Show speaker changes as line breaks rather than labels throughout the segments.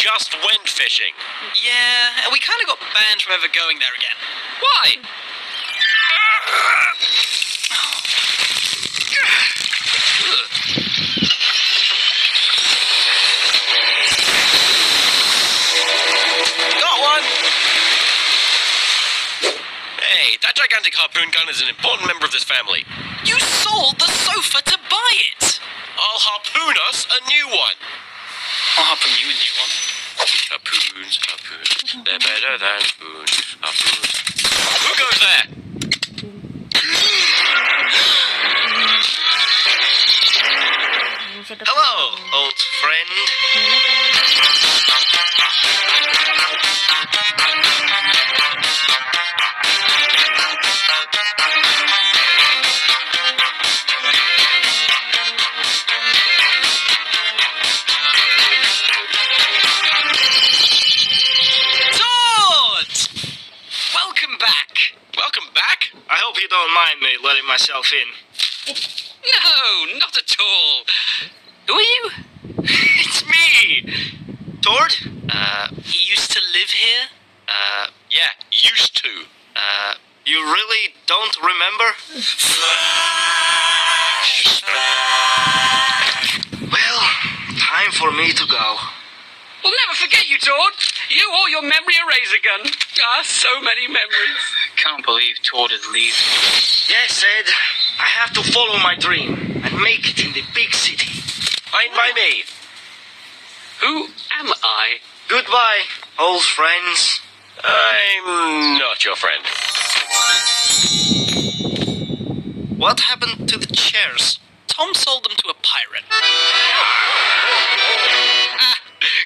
just went fishing.
Yeah, and we kind of got banned from ever going there again.
Why?
Got one! Hey, that gigantic harpoon gun is an important member of this family.
You sold the sofa to buy it!
I'll harpoon us a new one.
I'll harpoon you a new one.
Harpoons, harpoons, they're better than spoons. Harpoons. Who goes there?
Hello, old friend.
Welcome back.
I hope you don't mind me letting myself in.
No, not at all. Who are you?
It's me! Tord?
Uh, you used to live here?
Uh,
Yeah, used to.
uh, you really don't remember? Well, time for me to go.
We'll never forget you, Tord. You or your memory eraser gun. Ah, so many memories.
Can't believe Tord is leaving.
Yes, Edd, I have to follow my dream and make it in the big city.
Fine by me.
Who am I?
Goodbye, old friends.
I'm not your friend.
What happened to the chairs?
Tom sold them to a pirate.
Ah,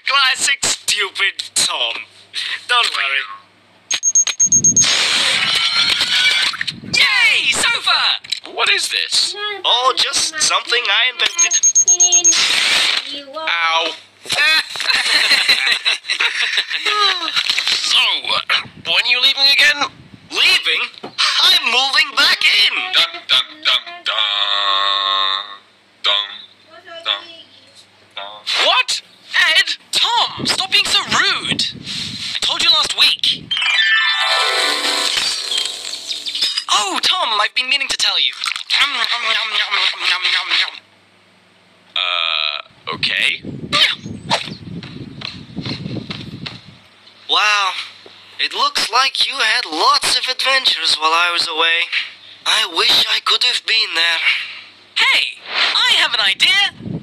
classic stupid Tom. Don't worry.
Yay! Sofa!
What is this?
Oh, just something I invented.
Ow. so, when are you leaving again?
Leaving? I'm moving back in.
Dun dun dun dun dun dun dun.
What?
Edd! Tom! Stop being so rude! I told you last week. Oh, Tom, I've been meaning to tell you.
Uh, okay.
Wow, it looks like you had lots of adventures while I was away. I wish I could have been there.
Hey! I have an idea!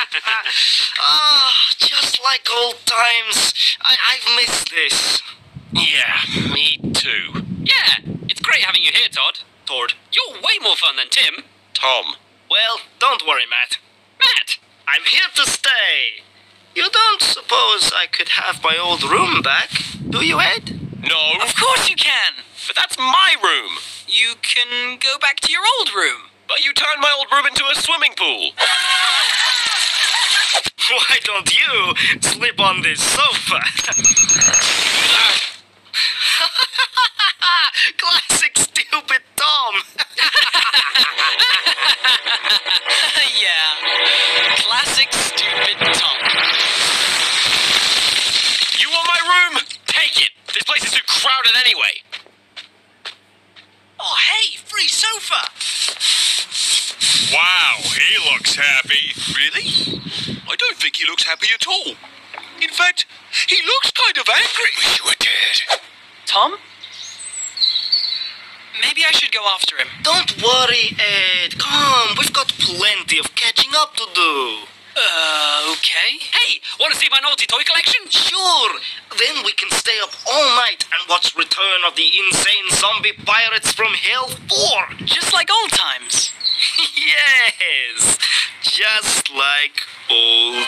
Ah, just like old times. I- I've missed this.
Yeah, me too.
Yeah, it's great having you here, Tord.
Tord,
You're way more fun than Tim.
Tom.
Well, don't worry, Matt.
Matt!
I'm here to stay. You don't suppose I could have my old room back, do you, Edd?
No,
Of course you can!
but that's my room.
You can go back to your old room.
But you turned my old room into a swimming pool.
Why don't you sleep on this sofa? Classic stupid Tom.
yeah. Classic stupid Tom.
You want my room? Take it. This place is too crowded anyway.
Oh, hey, free sofa!
Wow, he looks happy. Really? I don't think he looks happy at all. In fact, he looks kind of angry. Wish you were dead.
Tom? Maybe I should go after him.
Don't worry, Edd. Come, we've got plenty of catching up to do.
Uh, okay.
Hey, want to see my naughty toy collection?
Sure. Then we can stay up all night and watch Return of the Insane Zombie Pirates from Hell 4.
Just like old times.
yes, just like old